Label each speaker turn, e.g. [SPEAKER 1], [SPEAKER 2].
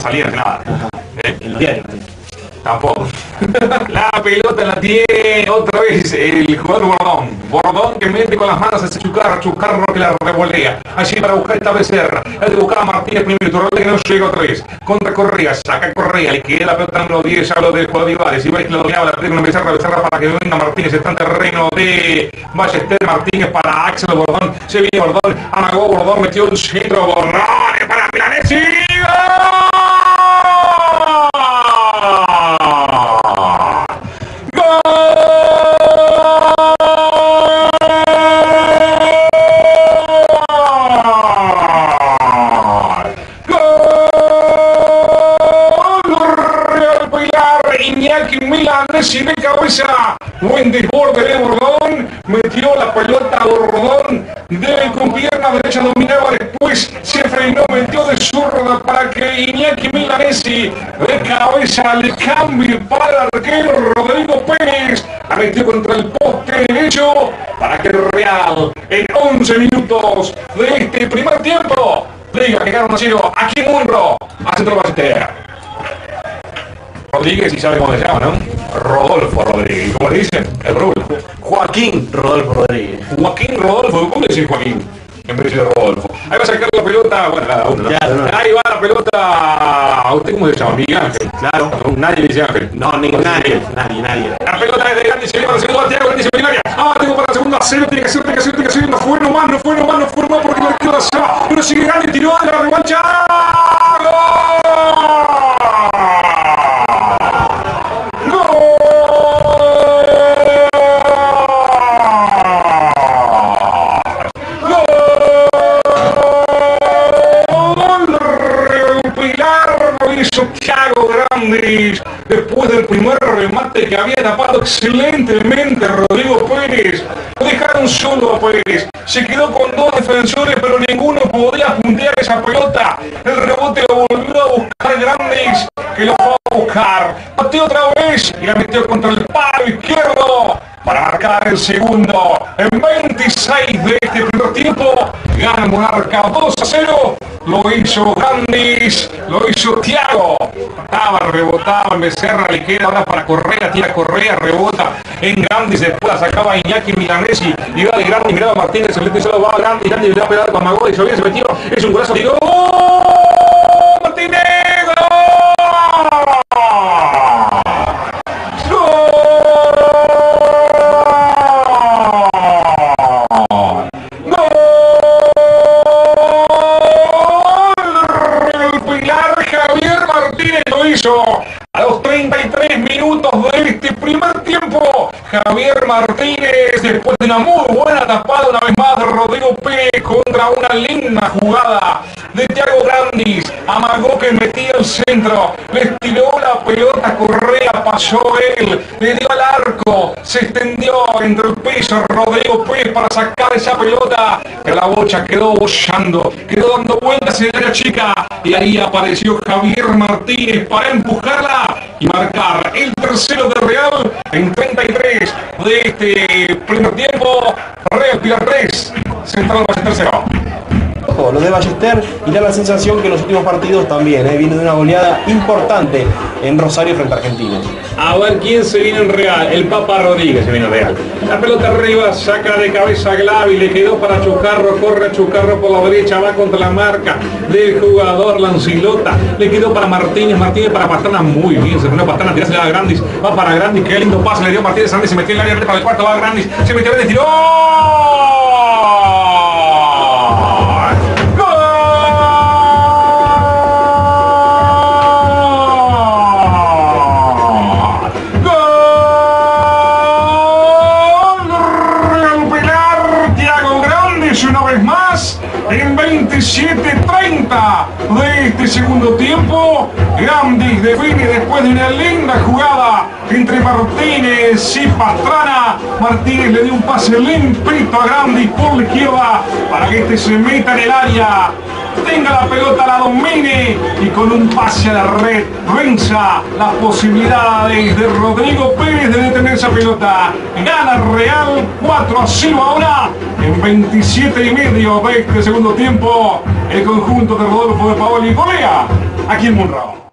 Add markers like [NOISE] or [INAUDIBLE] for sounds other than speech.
[SPEAKER 1] salía de nada. ¿Eh?
[SPEAKER 2] En los diarios.
[SPEAKER 1] Tampoco. [LAUGHS] La pelota la tiene otra vez el jugador Bordón. Bordón que mete con las manos ese chucarro, chucarro que la revolea. Allí para buscar esta becerra. El de buscar a Martínez primero, Torrente que no llega otra vez. Contra Correa, saca Correa, le queda la pelota en los 10, hablo del jugador veis que lo dominaba la pelota con becerra, becerra para que venga Martínez. Está en terreno de Ballester Martínez para Axel Bordón. Se viene Bordón, amagó Bordón, metió un centro, Bordón para Milanesi. Iñaki Milanesi de cabeza, buen desborde de Bordón, metió la pelota a Bordón, debe con pierna derecha dominaba después, se frenó, metió de zurda para que Iñaki Milanesi de cabeza le cambie para el arquero Rodrigo Pérez, la metió contra el poste derecho para que el Real en 11 minutos de este primer tiempo diga que gana 1 aquí en Munro, a Centro. Rodríguez y sabe cómo se llama, ¿no? Rodolfo Rodríguez. ¿Cómo le dicen? El Rulo.
[SPEAKER 2] Joaquín Rodolfo Rodríguez.
[SPEAKER 1] Joaquín Rodolfo. ¿Cómo le dicen Joaquín? En vez de Rodolfo. Ahí va a sacar la pelota. Bueno, cada uno. ¿no?
[SPEAKER 2] Claro, no.
[SPEAKER 1] Ahí va la pelota. ¿A usted cómo se llama? Miguel Ángel.
[SPEAKER 2] Claro.
[SPEAKER 1] No, nadie le dice Ángel.
[SPEAKER 2] No, ningún nadie, nadie, nadie.
[SPEAKER 1] La pelota es de Grande, se lleva la segunda, Thiago Grande, se viene Ah, tengo para la segunda, cero, tiene que ser, tiene que ser, tiene que ser, no fue nomás, no fue nomás, no fue nomás, porque la izquierda se va, pero sigue Grande, tiró de la revancha, primer remate que había tapado excelentemente Rodrigo Pérez. Lo dejaron solo a Pérez. Se quedó con dos defensores, pero ninguno podía puntear esa pelota. El rebote lo volvió a buscar Grandes, que lo fue a buscar. Pateó otra vez y la metió contra el palo izquierdo para marcar el segundo. En 26 de este primer tiempo, gana Monarca 2 a 0. Lo hizo Gandis, lo hizo Thiago. Estaba, rebotaba Becerra, le queda ahora para Correa, tira Correa, rebota. En Gandis, después la sacaba Iñaki Milanesi, iba de Grandi, miraba a Martínez, se lo va a Grandi, Grandi le va a pegar con Magó y se había metió, es un golazo, tiró. Martínez, primer tiempo. Javier Martínez, después de una muy buena tapada una vez más de Rodrigo Pérez contra una linda jugada de Thiago Grandis. Amagó que metía el centro, le tiró la pelota, Correa pasó él, le dio al arco, se extendió entre el peso Rodrigo Pérez para sacar esa pelota, que la bocha quedó bollando, quedó dando vueltas en la chica y ahí apareció Javier Martínez para empujarla y marcar el tercero de en 33 de este primer tiempo. Real Pilar 3, Central Valle tercero.
[SPEAKER 2] Ojo, lo de Ballester y da la sensación que en los últimos partidos también eh, viene de una goleada importante en Rosario frente a Argentina.
[SPEAKER 1] A ver quién se viene en Real. El Papa Rodríguez se viene en Real. La pelota arriba, saca de cabeza a Glavi, le quedó para Chucarro, corre Chucarro por la derecha, va contra la marca del jugador Lancilota. Le quedó para Martínez, Martínez para Pastrana, muy bien, se pone Pastrana, tirase a Grandis, va para Grandis, qué lindo pase, le dio Martínez, Grandis, se metió en el área para el cuarto, va Grandis, se metió, le tiró. 27-30 de este segundo tiempo. Grandes define después de una linda jugada entre Martínez y Pastrana. Martínez le dio un pase limpito a Grandis por la izquierda para que este se meta en el área tenga la pelota, la domine y con un pase a la red venza las posibilidades de Rodrigo Pérez de detener esa pelota. Gana Real 4 a 0 ahora en 27 y medio de este segundo tiempo. El conjunto de Rodolfo de Paoli golea aquí en Monrao.